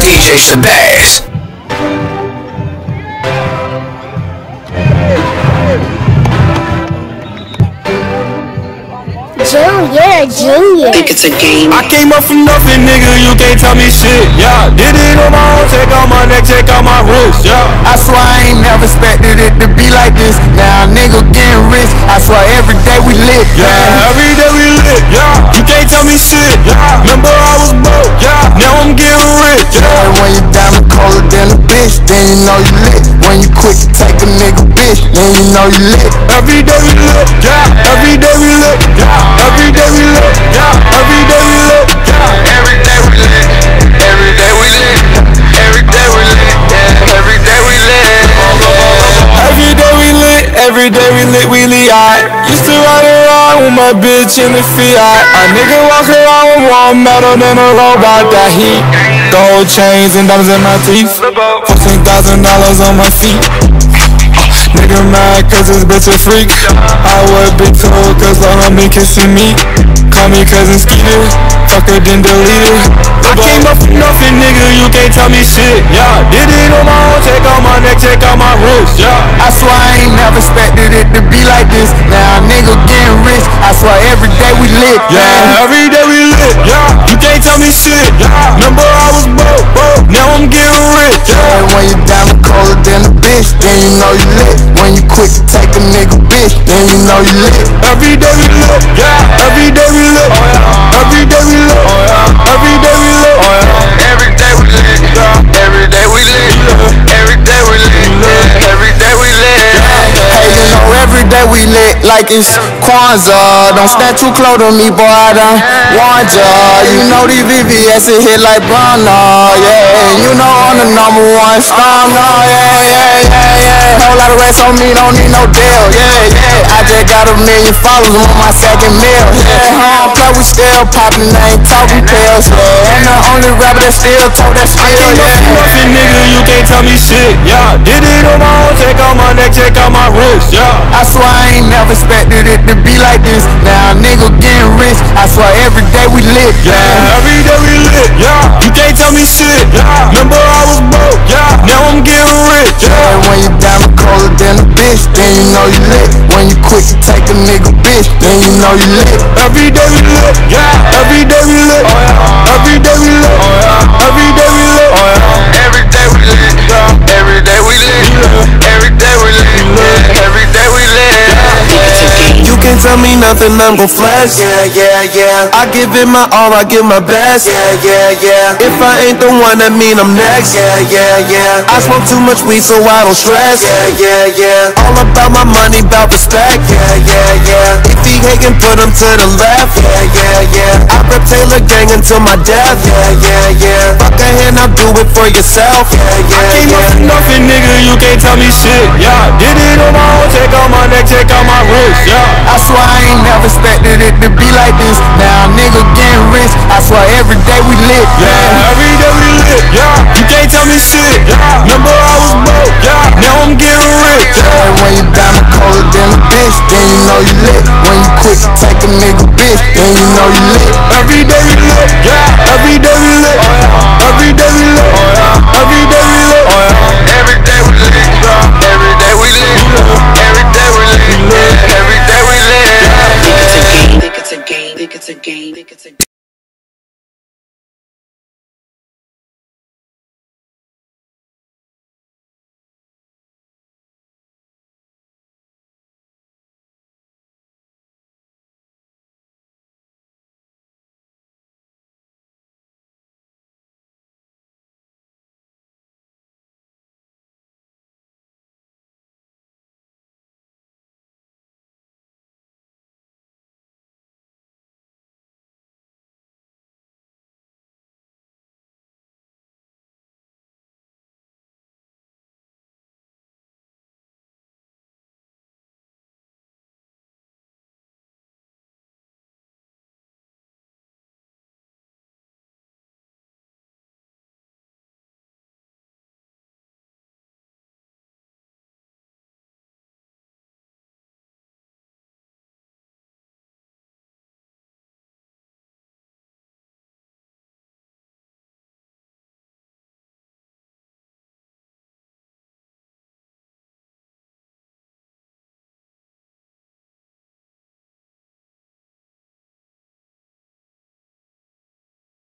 DJ Shabazz. Junior, Junior. Think it's a game. I came up from nothing, nigga, you can't tell me shit, yeah Did it on my own, check out my neck, check out my wrist, yeah I swear I ain't never expected it to be like this. Now nigga getting rich. I swear every day we lit. Yeah, every day we lit, yeah You can't tell me shit, yeah Remember I was broke, yeah Now I'm getting rich, yeah when you diamond colder than a bitch, then you know you lit. When you quick to take a nigga bitch, then you know you lit. Every day we lit, yeah Every day we lit, yeah Every day we lit, yeah Every day we lit, yeah Every day we lit. Every day we lit. Every day we lit. Yeah. Every day we lit. Every day we lit, every day we lit, we lit, I Used to ride around with my bitch in the Fiat. A nigga walk around with more metal than a robot that heat Gold chains and diamonds in my teeth. Fourteen thousand dollars on my feet. Nigga mad cause this bitch a freak. I would be too cause the homie kissing me Me cousin Skeeter Fuck her then delete it I came up from nothing nigga you can't tell me shit Yeah did it on my own check out my neck check out my wrist Yeah I swear I ain't never expected it to be like this. Now a nigga getting rich. I swear every day we lit. Yeah, every day we lit. Yeah, you can't tell me shit. Yeah, remember I was broke, broke. Now I'm getting rich. Yeah, when you diamond colder than a bitch, then you know you lit. When you quick to take a nigga bitch, then you know you lit. every day we lit. Yeah, every know we lit like it's Kwanzaa. Don't stand too close to me, boy. I done warned ya. You know these VVS it hit like Bruno, yeah. You know I'm the number one star, no, yeah, yeah, yeah, yeah. Whole lot of rest on me, don't need no deal, yeah, yeah. I just got a million followers on my second meal, yeah. Huh, play we still poppin', ain't talking pills, yeah. And the only rapper that still talk that I still, came up from yeah. nothing, nigga. You can't tell me shit. Yeah, did it on my own. Check out my neck, check out my wrist. Yeah. I swear I ain't never expected it to be like this. Now a nigga getting rich. I swear every day we lit. Yeah, every day we lit. Yeah, you can't tell me shit. Yeah, remember I was broke. Yeah, now I'm getting rich. Yeah. And when you diamond colder than a bitch, then you know you lit. When you quick to take a nigga bitch, then you know you lit. Every day we lit. Yeah, every tell me nothing. I'm gon' flex. Yeah, yeah, yeah. I give it my all. I give my best. Yeah, yeah, yeah. If I ain't the one, that mean I'm next. Yeah, yeah, yeah. I smoke too much weed, so I don't stress. Yeah, yeah, yeah. All about my money, about respect. Yeah, yeah, yeah. If he hating, put him to the left. Yeah, yeah, yeah. I rep Taylor Gang until my death. Yeah, yeah, yeah. Fuck a hand, I'll do it for yourself. Yeah, yeah, I came up yeah. from nothing, nigga. You can't tell me shit. Yeah, did it on my own. Check out my neck, check out my wrist. Yeah. I swear I ain't never expected it to be like this. Now nigga getting rich. I swear every day we lit. Yeah, every day we lit. Yeah, you can't tell me shit. Yeah, remember I was broke. Yeah, now I'm getting rich. Yeah. And when you diamond colder than a bitch, then you know you lit. When you quick to take a nigga bitch, then you know you lit. Every day we lit. Yeah, every day we lit.